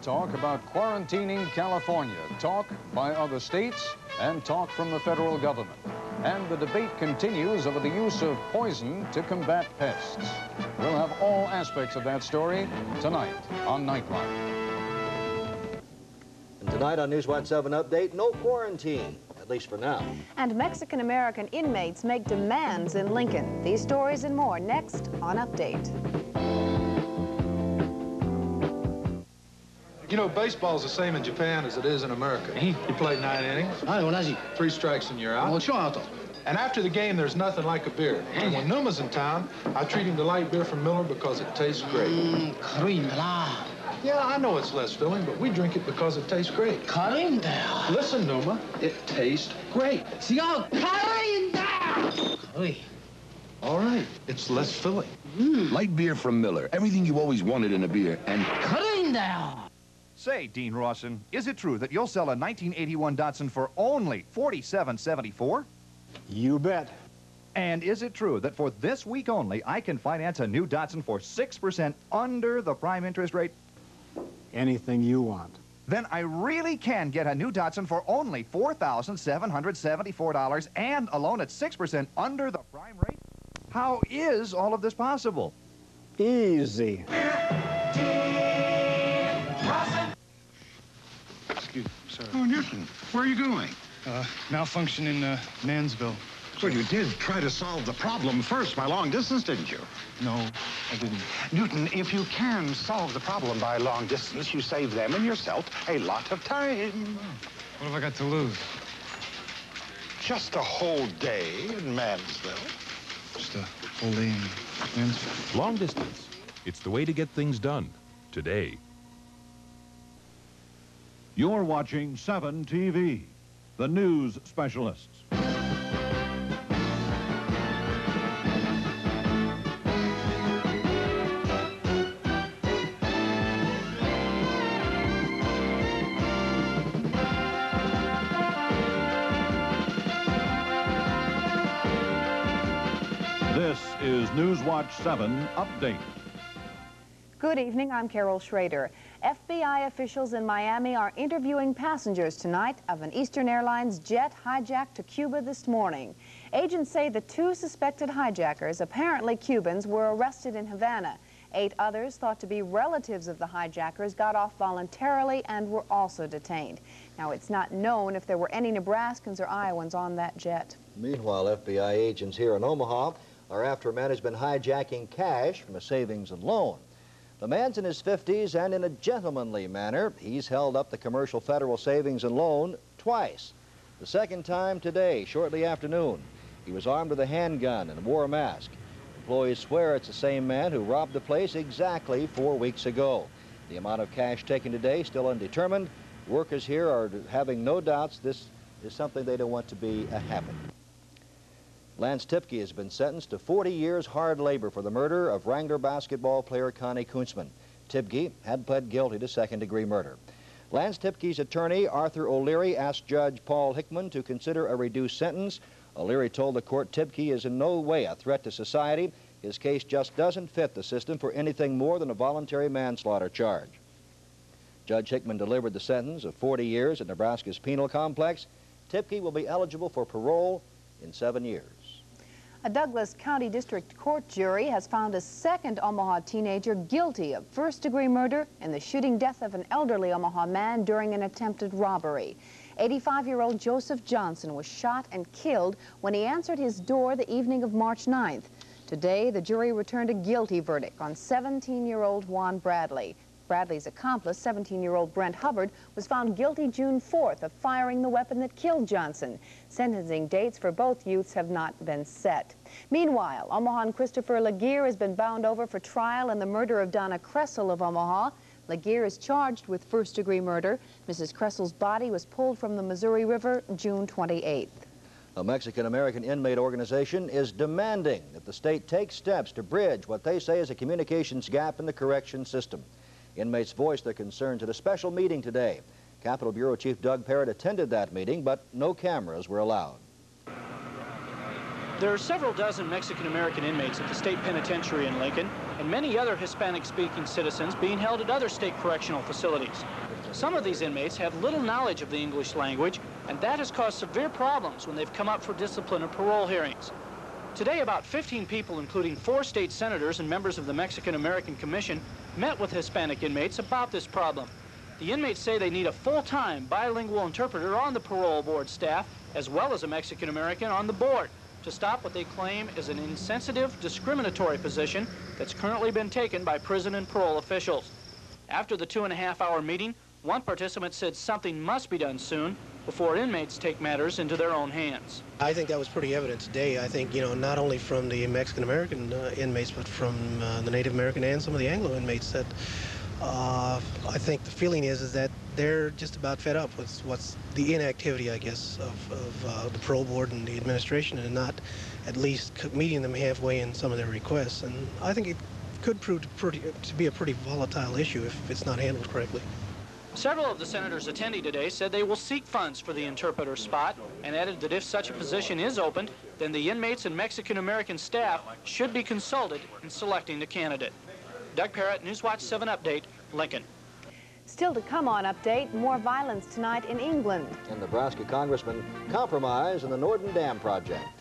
still talk about quarantining California, talk by other states, and talk from the federal government. And the debate continues over the use of poison to combat pests. We'll have all aspects of that story tonight on Nightline. And tonight on Newswatch 7 Update, no quarantine, at least for now. And Mexican-American inmates make demands in Lincoln. These stories and more next on Update. You know, baseball's the same in Japan as it is in America. You played nine innings. Three strikes and you're out. And after the game, there's nothing like a beer. And when Numa's in town, I treat him to light beer from Miller because it tastes great. Yeah, I know it's less filling, but we drink it because it tastes great. Listen, Numa, it tastes great. See all clean down! All right, it's less filling. Light beer from Miller. Everything you always wanted in a beer. And Say, Dean Rawson, is it true that you'll sell a 1981 Datsun for only $47.74? You bet. And is it true that for this week only, I can finance a new Datsun for 6% under the prime interest rate? Anything you want. Then I really can get a new Datsun for only $4,774 and a loan at 6% under the prime rate? How is all of this possible? Easy. Sir. Oh, Newton, where are you going? Uh, malfunction in uh, Mansville. Well, you did try to solve the problem first by long distance, didn't you? No, I didn't. Newton, if you can solve the problem by long distance, you save them and yourself a lot of time. What have I got to lose? Just a whole day in Mansville. Just a whole day in Mansville. Long distance. It's the way to get things done today. You're watching 7 TV, the news specialists. This is Newswatch 7 Update. Good evening, I'm Carol Schrader. FBI officials in Miami are interviewing passengers tonight of an Eastern Airlines jet hijacked to Cuba this morning. Agents say the two suspected hijackers, apparently Cubans, were arrested in Havana. Eight others, thought to be relatives of the hijackers, got off voluntarily and were also detained. Now, it's not known if there were any Nebraskans or Iowans on that jet. Meanwhile, FBI agents here in Omaha are after a man who's been hijacking cash from a savings and loan. The man's in his 50s, and in a gentlemanly manner, he's held up the commercial federal savings and loan twice. The second time today, shortly after noon. He was armed with a handgun and wore a mask. Employees swear it's the same man who robbed the place exactly four weeks ago. The amount of cash taken today still undetermined. Workers here are having no doubts this is something they don't want to be a habit. Lance Tipke has been sentenced to 40 years hard labor for the murder of Wrangler basketball player Connie Kuntzman. Tipke had pled guilty to second-degree murder. Lance Tipke's attorney, Arthur O'Leary, asked Judge Paul Hickman to consider a reduced sentence. O'Leary told the court Tipke is in no way a threat to society. His case just doesn't fit the system for anything more than a voluntary manslaughter charge. Judge Hickman delivered the sentence of 40 years at Nebraska's penal complex. Tipke will be eligible for parole in seven years. A Douglas County District Court jury has found a second Omaha teenager guilty of first-degree murder in the shooting death of an elderly Omaha man during an attempted robbery. 85-year-old Joseph Johnson was shot and killed when he answered his door the evening of March 9th. Today, the jury returned a guilty verdict on 17-year-old Juan Bradley. Bradley's accomplice, 17-year-old Brent Hubbard, was found guilty June 4th of firing the weapon that killed Johnson. Sentencing dates for both youths have not been set. Meanwhile, Omahan Christopher Laguerre has been bound over for trial in the murder of Donna Kressel of Omaha. Laguerre is charged with first-degree murder. Mrs. Kressel's body was pulled from the Missouri River June 28th. A Mexican-American inmate organization is demanding that the state take steps to bridge what they say is a communications gap in the correction system. Inmates voiced their concerns at a special meeting today. Capitol Bureau Chief Doug Parrott attended that meeting, but no cameras were allowed. There are several dozen Mexican-American inmates at the state penitentiary in Lincoln, and many other Hispanic-speaking citizens being held at other state correctional facilities. Some of these inmates have little knowledge of the English language, and that has caused severe problems when they've come up for discipline or parole hearings. Today, about 15 people, including four state senators and members of the Mexican-American Commission, met with Hispanic inmates about this problem. The inmates say they need a full-time bilingual interpreter on the parole board staff, as well as a Mexican-American on the board to stop what they claim is an insensitive, discriminatory position that's currently been taken by prison and parole officials. After the two and a half hour meeting, one participant said something must be done soon before inmates take matters into their own hands. I think that was pretty evident today. I think, you know, not only from the Mexican-American uh, inmates, but from uh, the Native American and some of the Anglo inmates that uh, I think the feeling is is that they're just about fed up with what's the inactivity, I guess, of, of uh, the parole board and the administration, and not at least meeting them halfway in some of their requests. And I think it could prove to, pretty, to be a pretty volatile issue if it's not handled correctly. Several of the senators attending today said they will seek funds for the interpreter spot and added that if such a position is opened, then the inmates and Mexican-American staff should be consulted in selecting the candidate. Doug Parrott, Newswatch 7 Update, Lincoln. Still to come on Update, more violence tonight in England. And Nebraska Congressman compromise in the Norden Dam project.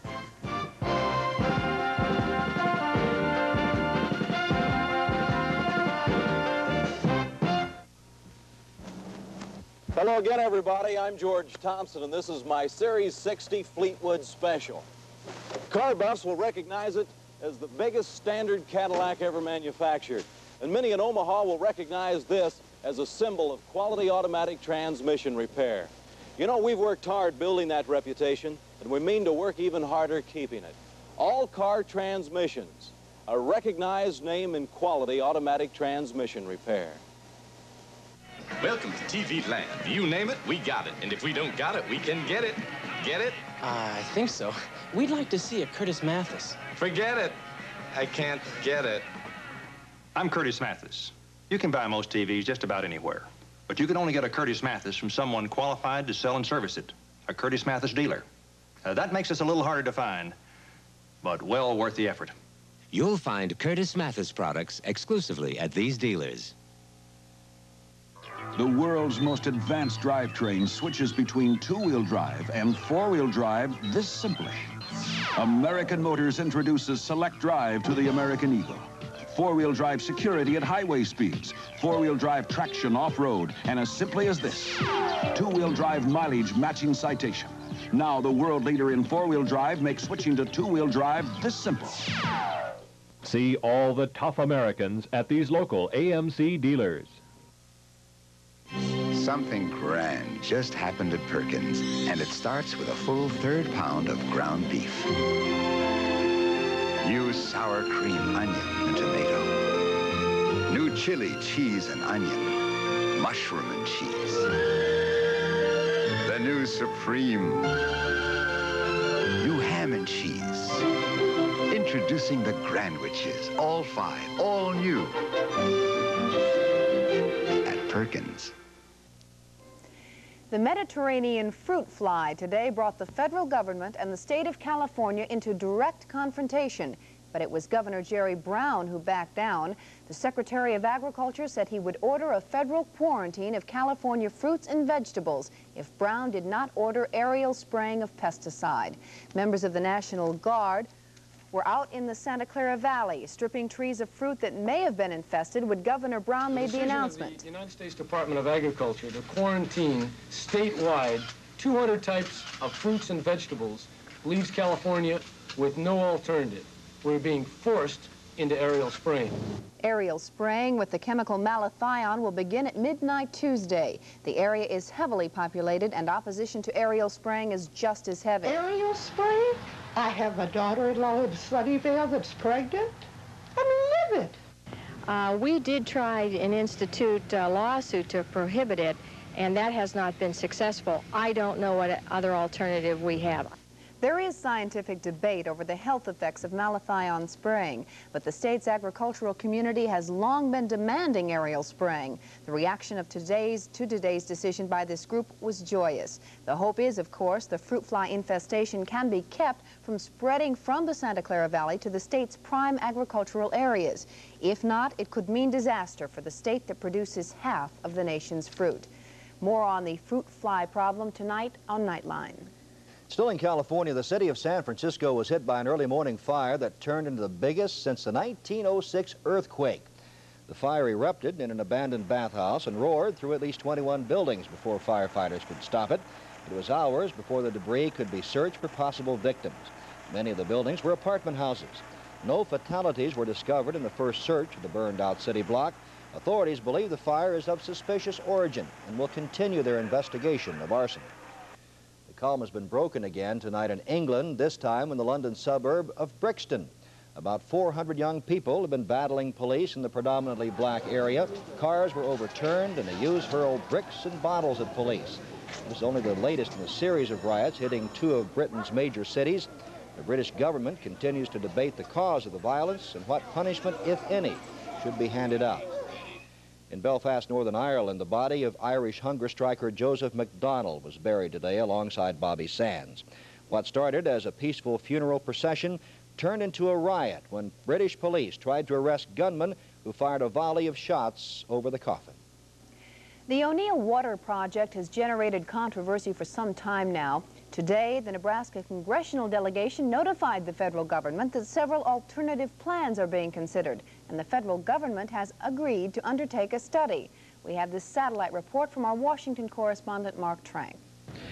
Hello again, everybody. I'm George Thompson, and this is my Series 60 Fleetwood Special. Car buffs will recognize it as the biggest standard Cadillac ever manufactured. And many in Omaha will recognize this as a symbol of quality automatic transmission repair. You know, we've worked hard building that reputation, and we mean to work even harder keeping it. All car transmissions, a recognized name in quality automatic transmission repair. Welcome to TV land. You name it, we got it. And if we don't got it, we can get it. Get it? Uh, I think so. We'd like to see a Curtis Mathes. Forget it. I can't get it. I'm Curtis Mathes. You can buy most TVs just about anywhere. But you can only get a Curtis Mathes from someone qualified to sell and service it. A Curtis Mathes dealer. Uh, that makes us a little harder to find, but well worth the effort. You'll find Curtis Mathes products exclusively at these dealers. The world's most advanced drivetrain switches between two-wheel drive and four-wheel drive this simply. American Motors introduces Select Drive to the American Eagle. Four-wheel drive security at highway speeds, four-wheel drive traction off-road, and as simply as this, two-wheel drive mileage matching citation. Now the world leader in four-wheel drive makes switching to two-wheel drive this simple. See all the tough Americans at these local AMC dealers. Something grand just happened at Perkins, and it starts with a full third pound of ground beef. New sour cream, onion, and tomato. New chili, cheese, and onion. Mushroom and cheese. The new supreme. New ham and cheese. Introducing the Grandwiches, all five, all new. At Perkins. The Mediterranean fruit fly today brought the federal government and the state of California into direct confrontation. But it was Governor Jerry Brown who backed down. The Secretary of Agriculture said he would order a federal quarantine of California fruits and vegetables if Brown did not order aerial spraying of pesticide. Members of the National Guard were out in the Santa Clara Valley, stripping trees of fruit that may have been infested when Governor Brown made the announcement. The United States Department of Agriculture to quarantine statewide 200 types of fruits and vegetables leaves California with no alternative. We're being forced into aerial spraying. Aerial spraying with the chemical malathion will begin at midnight Tuesday. The area is heavily populated and opposition to aerial spraying is just as heavy. Aerial spraying? I have a daughter-in-law in Sunnyvale that's pregnant. I mean, live it. Uh, we did try and institute a lawsuit to prohibit it, and that has not been successful. I don't know what other alternative we have. There is scientific debate over the health effects of malathion spraying, but the state's agricultural community has long been demanding aerial spraying. The reaction of today's to today's decision by this group was joyous. The hope is, of course, the fruit fly infestation can be kept from spreading from the Santa Clara Valley to the state's prime agricultural areas. If not, it could mean disaster for the state that produces half of the nation's fruit. More on the fruit fly problem tonight on Nightline. Still in California, the city of San Francisco was hit by an early morning fire that turned into the biggest since the 1906 earthquake. The fire erupted in an abandoned bathhouse and roared through at least 21 buildings before firefighters could stop it. It was hours before the debris could be searched for possible victims. Many of the buildings were apartment houses. No fatalities were discovered in the first search of the burned-out city block. Authorities believe the fire is of suspicious origin and will continue their investigation of arson calm has been broken again tonight in England, this time in the London suburb of Brixton. About 400 young people have been battling police in the predominantly black area. Cars were overturned and the youths hurled bricks and bottles at police. This is only the latest in a series of riots hitting two of Britain's major cities. The British government continues to debate the cause of the violence and what punishment, if any, should be handed out. In Belfast, Northern Ireland, the body of Irish hunger striker Joseph McDonnell was buried today alongside Bobby Sands. What started as a peaceful funeral procession turned into a riot when British police tried to arrest gunmen who fired a volley of shots over the coffin. The O'Neill Water Project has generated controversy for some time now. Today, the Nebraska congressional delegation notified the federal government that several alternative plans are being considered, and the federal government has agreed to undertake a study. We have this satellite report from our Washington correspondent, Mark Trank.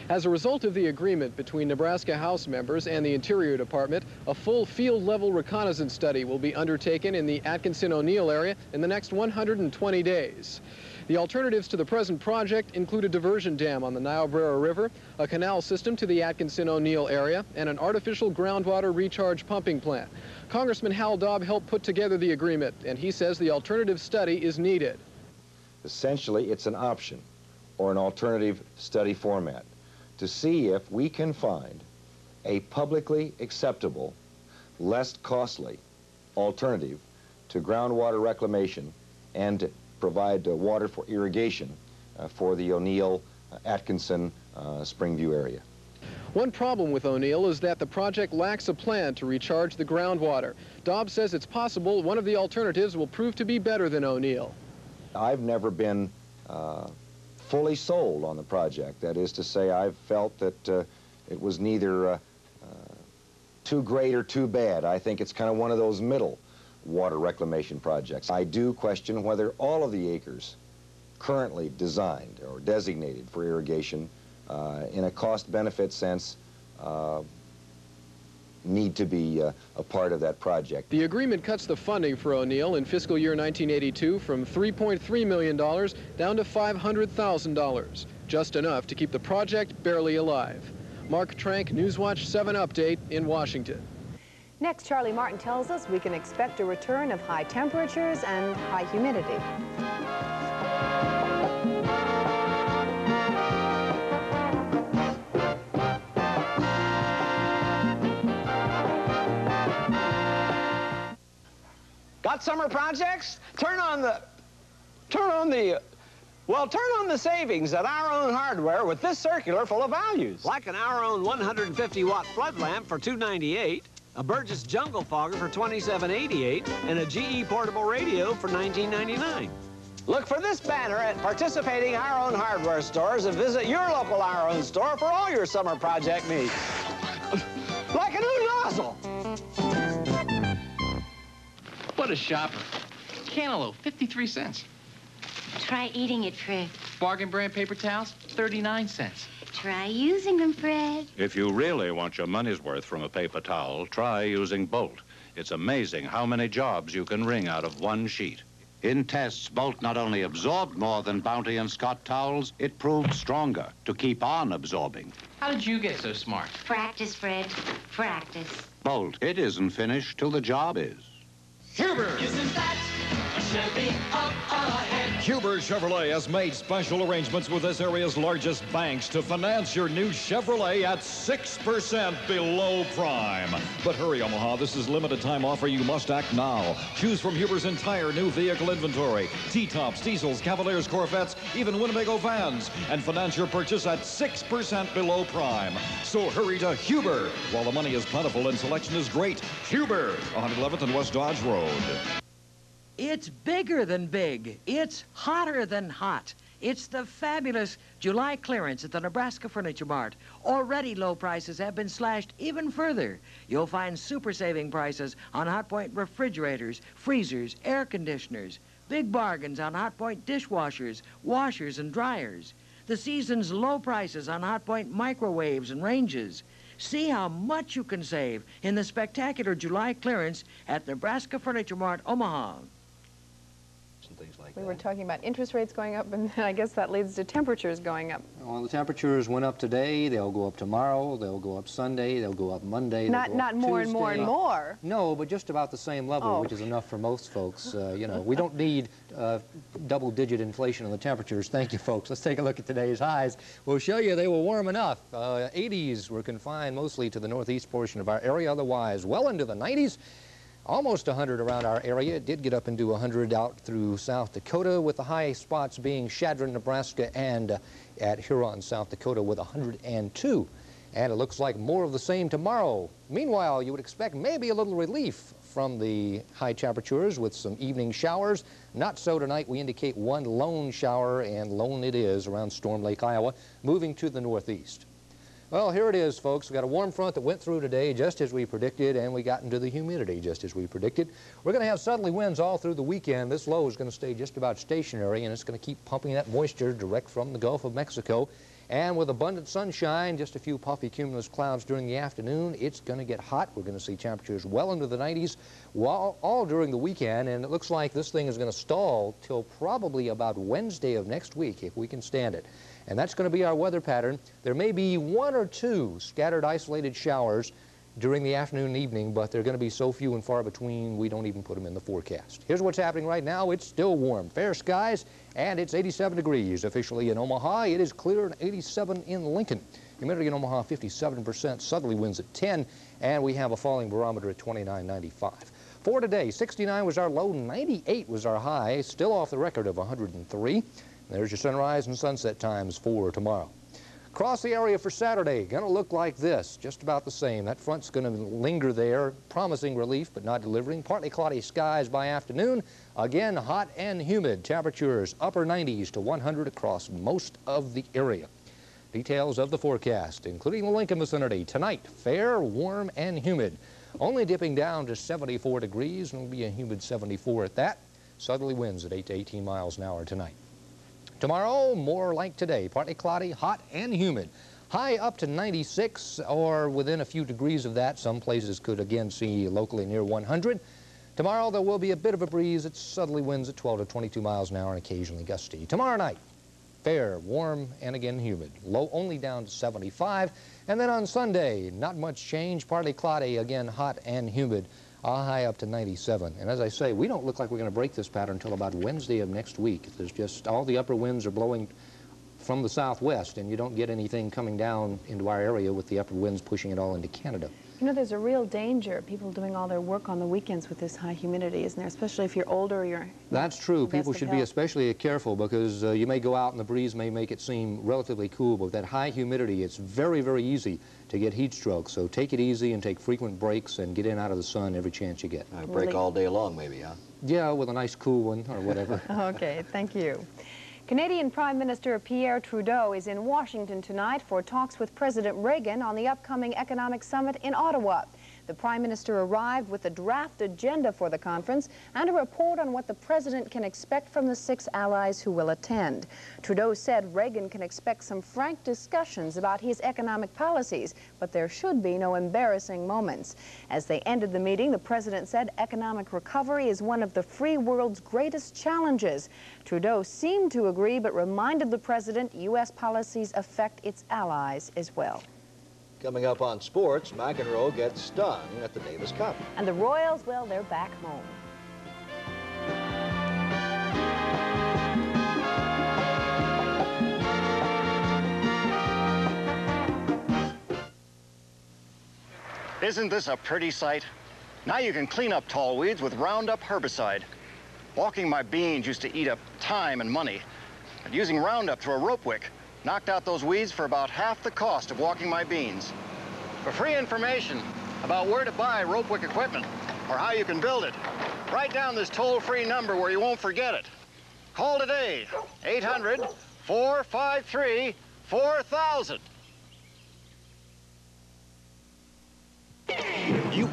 As a result of the agreement between Nebraska House members and the Interior Department, a full field-level reconnaissance study will be undertaken in the Atkinson-O'Neill area in the next 120 days. The alternatives to the present project include a diversion dam on the Niobrara River, a canal system to the Atkinson-O'Neill area, and an artificial groundwater recharge pumping plant. Congressman Hal Daub helped put together the agreement, and he says the alternative study is needed. Essentially, it's an option or an alternative study format to see if we can find a publicly acceptable, less costly alternative to groundwater reclamation and provide uh, water for irrigation uh, for the O'Neill, uh, Atkinson, Springview area. One problem with O'Neill is that the project lacks a plan to recharge the groundwater. Daub says it's possible one of the alternatives will prove to be better than O'Neill. I've never been uh, fully sold on the project. That is to say, I've felt that uh, it was neither uh, too great or too bad. I think it's kind of one of those middle water reclamation projects. I do question whether all of the acres currently designed or designated for irrigation uh, in a cost-benefit sense uh, need to be uh, a part of that project. The agreement cuts the funding for O'Neill in fiscal year 1982 from $3.3 million down to $500,000, just enough to keep the project barely alive. Mark Trank, Newswatch 7 Update in Washington. Next, Charlie Martin tells us we can expect a return of high temperatures and high humidity. Got summer projects? Turn on the, turn on the, well, turn on the savings at Our Own Hardware with this circular full of values. Like an Our Own 150 watt flood lamp for 298 a Burgess Jungle Fogger for $27.88, and a GE portable radio for $19.99. Look for this banner at participating Our Own hardware stores and visit your local Our Own store for all your summer project needs. like a new nozzle. What a shopper. Cantaloupe, 53 cents. Try eating it, Fred. Bargain brand paper towels, 39 cents. Try using them, Fred. If you really want your money's worth from a paper towel, try using Bolt. It's amazing how many jobs you can wring out of one sheet. In tests, Bolt not only absorbed more than Bounty and Scott towels, it proved stronger to keep on absorbing. How did you get so smart? Practice, Fred. Practice. Bolt, it isn't finished till the job is. Huber! Isn't that a Chevy up ahead? Huber Chevrolet has made special arrangements with this area's largest banks to finance your new Chevrolet at 6% below prime. But hurry, Omaha. This is limited time offer. You must act now. Choose from Huber's entire new vehicle inventory. T-tops, diesels, Cavaliers, Corvettes, even Winnebago vans. And finance your purchase at 6% below prime. So hurry to Huber. While the money is plentiful and selection is great. Huber, 111th and West Dodge Road. It's bigger than big. It's hotter than hot. It's the fabulous July clearance at the Nebraska Furniture Mart. Already low prices have been slashed even further. You'll find super saving prices on Hotpoint refrigerators, freezers, air conditioners. Big bargains on Hotpoint dishwashers, washers, and dryers. The season's low prices on Hotpoint microwaves and ranges. See how much you can save in the spectacular July clearance at Nebraska Furniture Mart, Omaha. We were talking about interest rates going up, and I guess that leads to temperatures going up. Well, the temperatures went up today. They'll go up tomorrow. They'll go up Sunday. They'll go up Monday. Not not more Tuesday. and more and more. No, but just about the same level, Oh. which is enough for most folks. Uh, you know, we don't need uh, double-digit inflation in the temperatures. Thank you, folks. Let's take a look at today's highs. We'll show you they were warm enough. Uh, 80s were confined mostly to the northeast portion of our area. Otherwise, well into the 90s. Almost 100 around our area. It did get up into 100 out through South Dakota, with the high spots being Chadron, Nebraska, and uh, at Huron, South Dakota, with 102. And it looks like more of the same tomorrow. Meanwhile, you would expect maybe a little relief from the high temperatures with some evening showers. Not so tonight. We indicate one lone shower, and lone it is around Storm Lake, Iowa, moving to the northeast. Well, here it is, folks. we got a warm front that went through today just as we predicted, and we got into the humidity just as we predicted. We're going to have southerly winds all through the weekend. This low is going to stay just about stationary, and it's going to keep pumping that moisture direct from the Gulf of Mexico. And with abundant sunshine, just a few puffy cumulus clouds during the afternoon, it's going to get hot. We're going to see temperatures well into the 90s while, all during the weekend, and it looks like this thing is going to stall till probably about Wednesday of next week, if we can stand it. And that's going to be our weather pattern. There may be one or two scattered isolated showers during the afternoon and evening, but they're going to be so few and far between, we don't even put them in the forecast. Here's what's happening right now. It's still warm. Fair skies, and it's 87 degrees officially in Omaha. It is clear and 87 in Lincoln. Humidity in Omaha, 57%, southerly winds at 10, and we have a falling barometer at 29.95. For today, 69 was our low, 98 was our high, still off the record of 103. There's your sunrise and sunset times for tomorrow. Across the area for Saturday, going to look like this, just about the same. That front's going to linger there, promising relief but not delivering. Partly cloudy skies by afternoon. Again, hot and humid. Temperatures upper 90s to 100 across most of the area. Details of the forecast, including the Lincoln vicinity. Tonight, fair, warm, and humid. Only dipping down to 74 degrees, and it'll be a humid 74 at that. Southerly winds at 8 to 18 miles an hour tonight. Tomorrow, more like today, partly cloudy, hot and humid. High up to 96 or within a few degrees of that. Some places could again see locally near 100. Tomorrow there will be a bit of a breeze. It's southerly winds at 12 to 22 miles an hour and occasionally gusty. Tomorrow night, fair, warm, and again humid. Low only down to 75. And then on Sunday, not much change, partly cloudy, again hot and humid. A high up to 97. And as I say, we don't look like we're going to break this pattern until about Wednesday of next week. There's just all the upper winds are blowing from the southwest, and you don't get anything coming down into our area with the upper winds pushing it all into Canada. You know, there's a real danger of people doing all their work on the weekends with this high humidity, isn't there? Especially if you're older or you're... That's true. People should be especially careful because uh, you may go out and the breeze may make it seem relatively cool, but with that high humidity, it's very, very easy to get heat stroke. So take it easy and take frequent breaks and get in out of the sun every chance you get. Uh, break all day long, maybe, huh? Yeah, with a nice cool one or whatever. okay, thank you. Canadian Prime Minister Pierre Trudeau is in Washington tonight for talks with President Reagan on the upcoming economic summit in Ottawa. The Prime Minister arrived with a draft agenda for the conference and a report on what the President can expect from the six allies who will attend. Trudeau said Reagan can expect some frank discussions about his economic policies, but there should be no embarrassing moments. As they ended the meeting, the President said economic recovery is one of the free world's greatest challenges. Trudeau seemed to agree, but reminded the President U.S. policies affect its allies as well. Coming up on sports, McEnroe gets stung at the Davis Cup. And the Royals, well, they're back home. Isn't this a pretty sight? Now you can clean up tall weeds with Roundup herbicide. Walking my beans used to eat up time and money. And using Roundup through a rope wick knocked out those weeds for about half the cost of walking my beans. For free information about where to buy ropewick equipment or how you can build it, write down this toll-free number where you won't forget it. Call today, 800-453-4000. You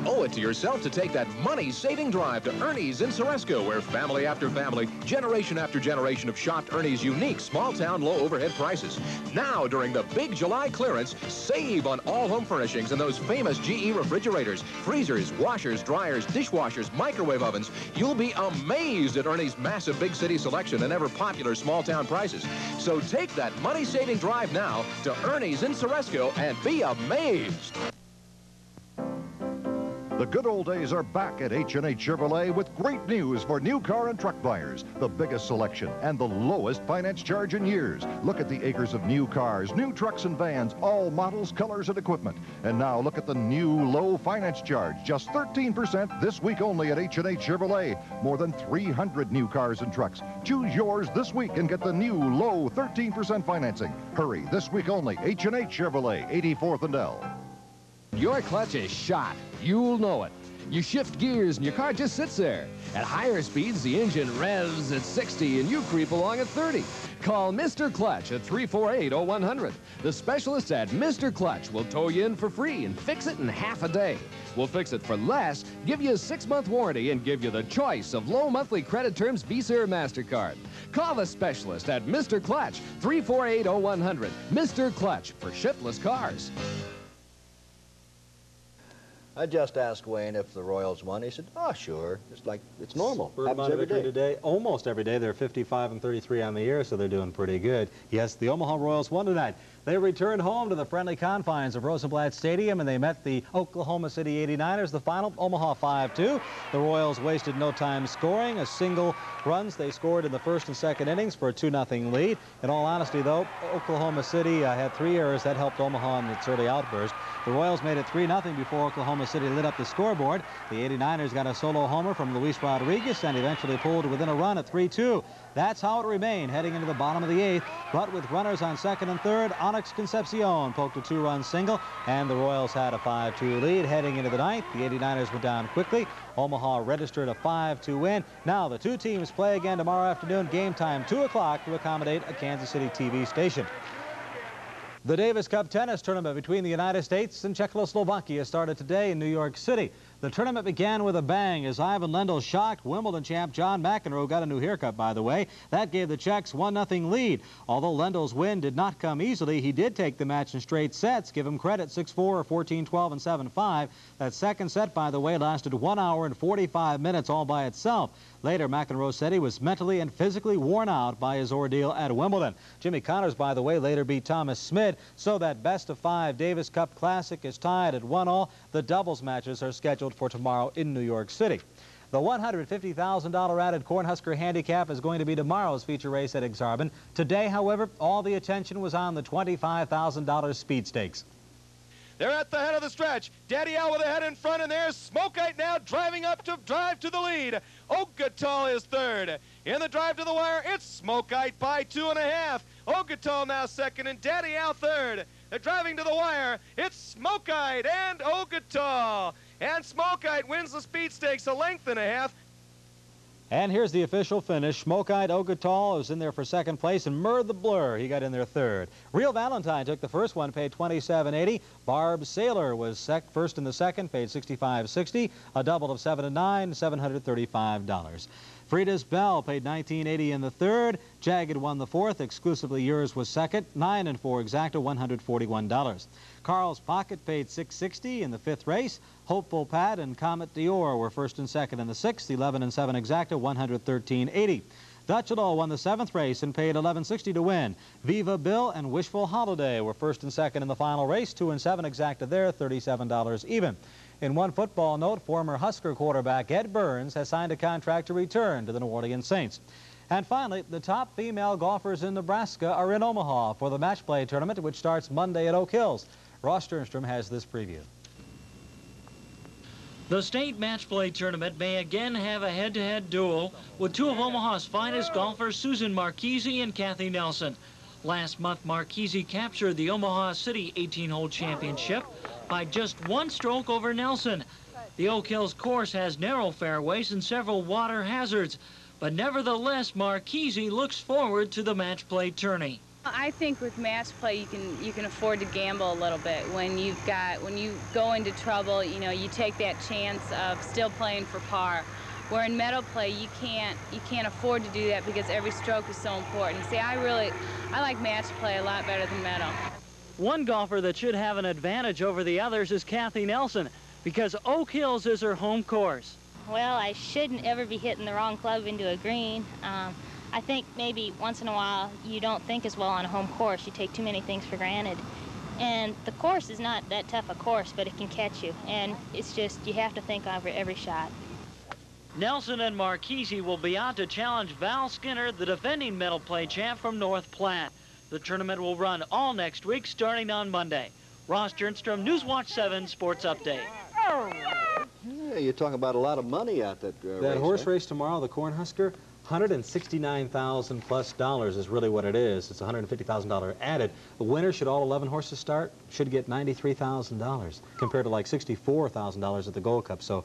owe it to yourself to take that money-saving drive to Ernie's in Ceresco, where family after family, generation after generation have shopped Ernie's unique small-town low-overhead prices. Now, during the big July clearance, save on all home furnishings and those famous GE refrigerators, freezers, washers, dryers, dishwashers, microwave ovens. You'll be amazed at Ernie's massive big city selection and ever-popular small-town prices. So take that money-saving drive now to Ernie's in Ceresco and be amazed. The good old days are back at H&H Chevrolet with great news for new car and truck buyers. The biggest selection and the lowest finance charge in years. Look at the acres of new cars, new trucks and vans, all models, colors, and equipment. And now look at the new low finance charge, just 13% this week only at H&H Chevrolet. More than 300 new cars and trucks. Choose yours this week and get the new low 13% financing. Hurry, this week only, H&H Chevrolet, 84th and L. Your clutch is shot. You'll know it. You shift gears and your car just sits there. At higher speeds, the engine revs at 60 and you creep along at 30. Call Mr. Clutch at 348-0100. The specialists at Mr. Clutch will tow you in for free and fix it in half a day. We'll fix it for less, give you a six-month warranty, and give you the choice of low monthly credit terms Visa or MasterCard. Call the specialist at Mr. Clutch, 348-0100. Mr. Clutch for shiftless cars. I just asked Wayne if the Royals won. He said, oh, sure. It's like, it's normal. Happens every day. today. Almost every day. They're 55 and 33 on the year, so they're doing pretty good. Yes, the Omaha Royals won tonight. They returned home to the friendly confines of Rosenblatt Stadium, and they met the Oklahoma City 89ers. The final, Omaha 5-2. The Royals wasted no time scoring. A single runs they scored in the first and second innings for a 2-0 lead. In all honesty, though, Oklahoma City uh, had three errors. That helped Omaha in its early outburst. The Royals made it 3-0 before Oklahoma City lit up the scoreboard. The 89ers got a solo homer from Luis Rodriguez and eventually pulled within a run at 3-2. That's how it remained heading into the bottom of the eighth. But with runners on second and third, Onix Concepcion poked a two-run single, and the Royals had a 5-2 lead heading into the ninth. The 89ers went down quickly. Omaha registered a 5-2 win. Now the two teams play again tomorrow afternoon. Game time 2 o'clock to accommodate a Kansas City TV station. The Davis Cup tennis tournament between the United States and Czechoslovakia started today in New York City. The tournament began with a bang as Ivan Lendl shocked Wimbledon champ John McEnroe got a new haircut, by the way. That gave the Czechs 1-0 lead. Although Lendl's win did not come easily, he did take the match in straight sets. Give him credit, 6-4, 14-12, and 7-5. That second set, by the way, lasted 1 hour and 45 minutes all by itself. Later, McEnroe said he was mentally and physically worn out by his ordeal at Wimbledon. Jimmy Connors, by the way, later beat Thomas Smid, so that best of five Davis Cup Classic is tied at 1 all. The doubles matches are scheduled for tomorrow in New York City. The $150,000 added Cornhusker Handicap is going to be tomorrow's feature race at Ak-Sar-Ben. Today, however, all the attention was on the $25,000 speed stakes. They're at the head of the stretch. Daddy Al with a head in front, and there's Smokite now driving up to drive to the lead. Ogatal is third. In the drive to the wire, it's Smokite by two and a half. Ogatal now second, and Daddy Al third. They're driving to the wire. It's Smokite and Ogatal. And Smokite wins the speed stakes a length and a half. And here's the official finish. Smoke-Eyed Ogatal was in there for second place, and Murr the Blur, he got in there third. Real Valentine took the first one, paid 27.80. Barb Sailor was first in the second, paid 65.60. A double of 7 and 9, $735. Frida's Bell paid 19.80 in the third. Jagged won the fourth. Exclusively yours was second. 9 and 4 exacta, $141. Carl's Pocket paid 6.60 in the fifth race. Hopeful Pat and Comet Dior were first and second in the sixth. 11 and 7 exacta, $113.80. Dutchelo won the seventh race and paid 11.60 to win. Viva Bill and Wishful Holiday were first and second in the final race. 2 and 7 exacta there, $37 even. In one football note, former Husker quarterback Ed Burns has signed a contract to return to the New Orleans Saints. And finally, the top female golfers in Nebraska are in Omaha for the match play tournament, which starts Monday at Oak Hills. Ross Sternstrom has this preview. The state match play tournament may again have a head-to-head -head duel with two of Omaha's finest golfers, Susan Marchese and Kathy Nelson. Last month, Marchese captured the Omaha City 18-hole championship by just one stroke over Nelson. The Oak Hills course has narrow fairways and several water hazards, but nevertheless, Marchese looks forward to the match play tourney. I think with match play you can you can afford to gamble a little bit. When you've got when you go into trouble you know you take that chance of still playing for par. Where in medal play you can't you can't afford to do that because every stroke is so important. See I really I like match play a lot better than medal one golfer that should have an advantage over the others is Kathy Nelson because Oak Hills is her home course. Well I shouldn't ever be hitting the wrong club into a green. Um, I think maybe once in a while you don't think as well on a home course. You take too many things for granted. And the course is not that tough a course, but it can catch you. And it's just, you have to think over every shot. Nelson and Marchese will be out to challenge Val Skinner, the defending medal play champ from North Platte. The tournament will run all next week, starting on Monday. Ross Jernstrom, Newswatch 7 Sports Update. Yeah, you're talking about a lot of money out that uh, That race, horse huh? race tomorrow, the Cornhusker, 169,000 plus dollars is really what it is. It's $150,000 added. The winner, should all 11 horses start, should get $93,000 compared to like $64,000 at the Gold Cup. So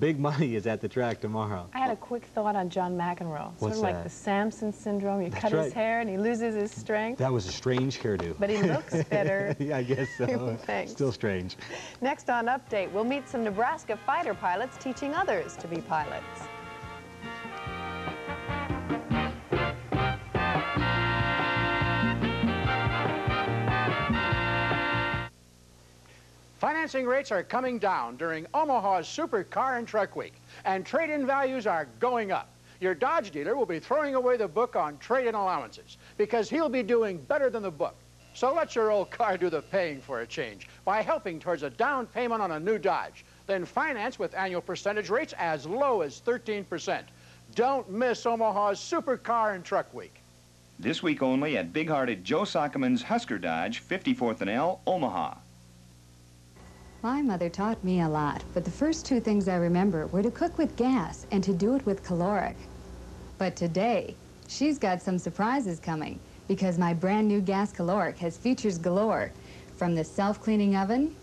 big money is at the track tomorrow. I had a quick thought on John McEnroe. Sort What's of like the Samson syndrome. You That's cut his hair and he loses his strength. That was a strange hairdo. But he looks better. yeah, I guess so. Thanks. Still strange. Next on Update, we'll meet some Nebraska fighter pilots teaching others to be pilots. Financing rates are coming down during Omaha's Super Car and Truck Week, and trade-in values are going up. Your Dodge dealer will be throwing away the book on trade-in allowances because he'll be doing better than the book. So let your old car do the paying for a change by helping towards a down payment on a new Dodge. Then finance with annual percentage rates as low as 13%. Don't miss Omaha's Super Car and Truck Week. This week only at big-hearted Joe Sockerman's Husker Dodge, 54th and L, Omaha. My mother taught me a lot, but the first two things I remember were to cook with gas and to do it with caloric. But today, she's got some surprises coming because my brand new gas caloric has features galore, from the self-cleaning oven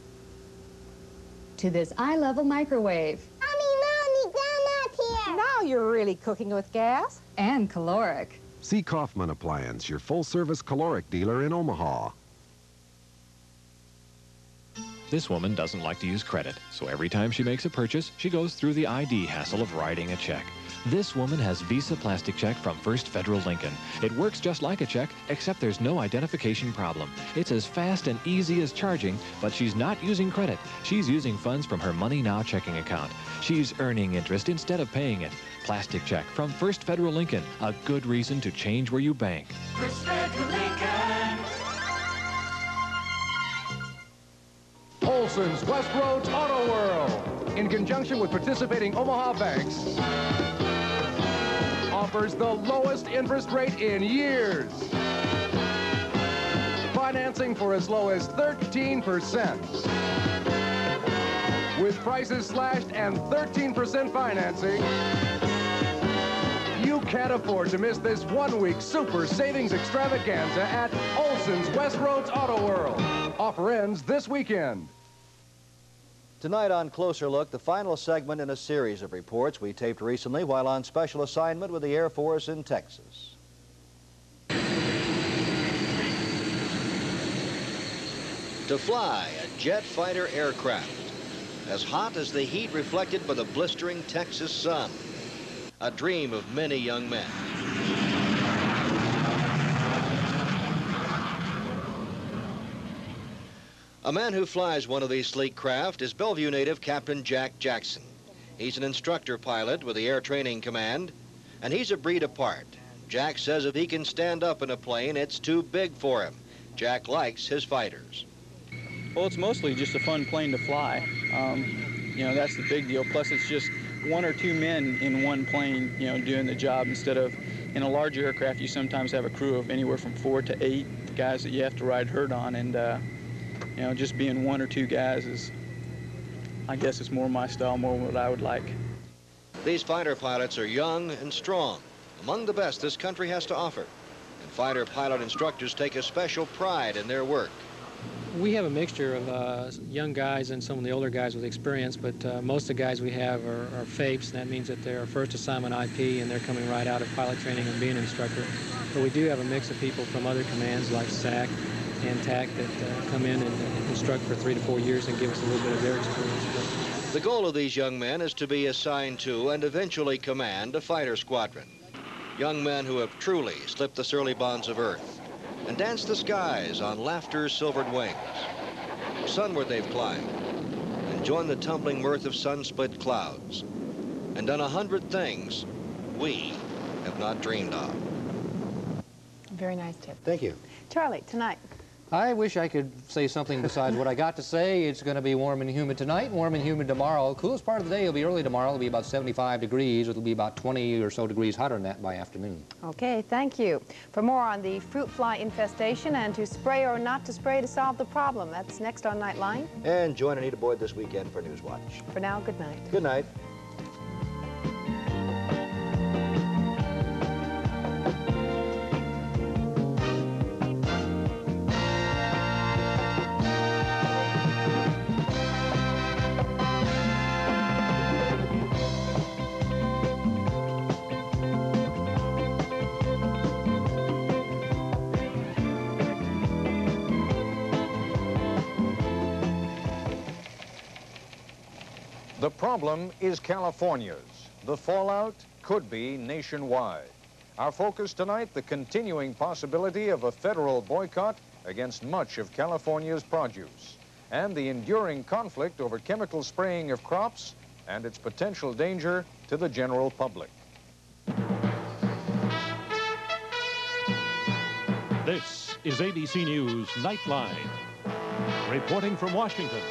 to this eye-level microwave. Mommy, Mommy, Grandma's here. Now you're really cooking with gas. And caloric. See Kaufman Appliance, your full-service caloric dealer in Omaha. This woman doesn't like to use credit, so every time she makes a purchase, she goes through the ID hassle of writing a check. This woman has Visa Plastic Check from First Federal Lincoln. It works just like a check, except there's no identification problem. It's as fast and easy as charging, but she's not using credit. She's using funds from her Money Now checking account. She's earning interest instead of paying it. Plastic Check from First Federal Lincoln, a good reason to change where you bank. Olson's West Roads Auto World, in conjunction with participating Omaha banks, offers the lowest interest rate in years. Financing for as low as 13%. With prices slashed and 13% financing, you can't afford to miss this one-week super savings extravaganza at Olson's West Roads Auto World. Offer ends this weekend. Tonight on Closer Look, the final segment in a series of reports we taped recently while on special assignment with the Air Force in Texas. To fly a jet fighter aircraft, as hot as the heat reflected by the blistering Texas sun, a dream of many young men. A man who flies one of these sleek craft is Bellevue native Captain Jack Jackson. He's an instructor pilot with the Air Training Command, and he's a breed apart. Jack says if he can stand up in a plane, it's too big for him. Jack likes his fighters. Well, it's mostly just a fun plane to fly. Um, you know, that's the big deal. Plus, it's just one or two men in one plane, you know, doing the job instead of in a larger aircraft, you sometimes have a crew of anywhere from four to eight guys that you have to ride herd on. And, uh, you know, just being one or two guys is I guess it's more my style, more what I would like. These fighter pilots are young and strong, among the best this country has to offer. And fighter pilot instructors take a special pride in their work. We have a mixture of uh, young guys and some of the older guys with experience, but uh, most of the guys we have are, are FAIPs, and that means that they're first assignment IP and they're coming right out of pilot training and being an instructor. But we do have a mix of people from other commands like SAC and TAC that uh, come in and, and instruct for three to four years and give us a little bit of their experience. But The goal of these young men is to be assigned to and eventually command a fighter squadron. Young men who have truly slipped the surly bonds of earth and danced the skies on laughter's silvered wings. Sunward they've climbed and joined the tumbling mirth of sun-split clouds and done a hundred things we have not dreamed of. Very nice tip. Thank you. Charlie, tonight. I wish I could say something besides what I got to say. It's going to be warm and humid tonight, warm and humid tomorrow. Coolest part of the day will be early tomorrow. It'll be about 75 degrees. It'll be about 20 or so degrees hotter than that by afternoon. Okay, thank you. For more on the fruit fly infestation and to spray or not to spray to solve the problem, that's next on Nightline. And join Anita Boyd this weekend for Newswatch. For now, good night. Good night. Problem is California's. The fallout could be nationwide. Our focus tonight, the continuing possibility of a federal boycott against much of California's produce and the enduring conflict over chemical spraying of crops and its potential danger to the general public. This is ABC News Nightline. Reporting from Washington,